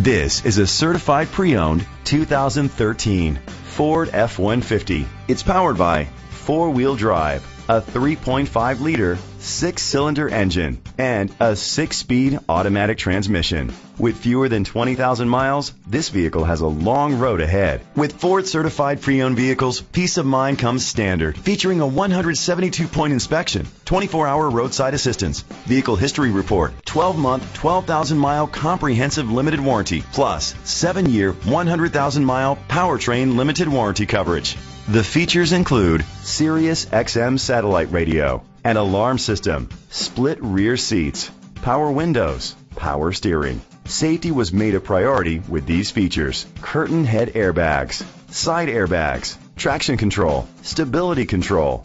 This is a certified pre-owned 2013 Ford F-150. It's powered by four-wheel drive, a 3.5 liter six cylinder engine, and a six speed automatic transmission. With fewer than 20,000 miles, this vehicle has a long road ahead. With Ford certified pre owned vehicles, peace of mind comes standard, featuring a 172 point inspection, 24 hour roadside assistance, vehicle history report, 12 month, 12,000 mile comprehensive limited warranty, plus 7 year, 100,000 mile powertrain limited warranty coverage. The features include Sirius XM satellite radio, an alarm system, split rear seats, power windows, power steering. Safety was made a priority with these features. Curtain head airbags, side airbags, traction control, stability control,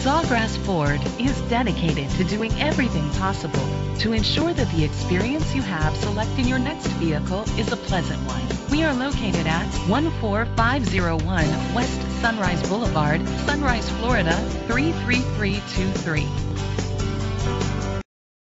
Sawgrass Ford is dedicated to doing everything possible to ensure that the experience you have selecting your next vehicle is a pleasant one. We are located at 14501 West Sunrise Boulevard, Sunrise, Florida 33323.